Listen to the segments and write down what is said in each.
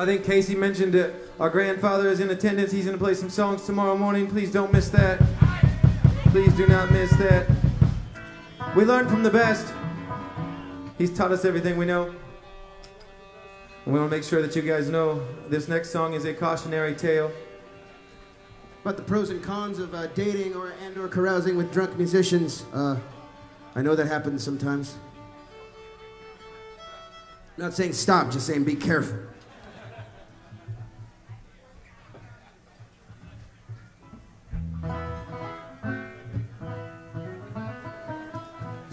I think Casey mentioned it. Our grandfather is in attendance. He's going to play some songs tomorrow morning. Please don't miss that. Please do not miss that. We learn from the best. He's taught us everything we know. And we want to make sure that you guys know this next song is a cautionary tale. About the pros and cons of uh, dating or and or carousing with drunk musicians. Uh, I know that happens sometimes. Not saying stop, just saying be careful.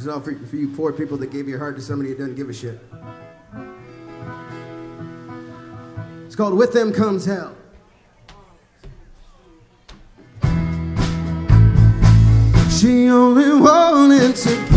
Is all for, for you poor people that gave your heart to somebody who doesn't give a shit. It's called With Them Comes Hell. She only wanted to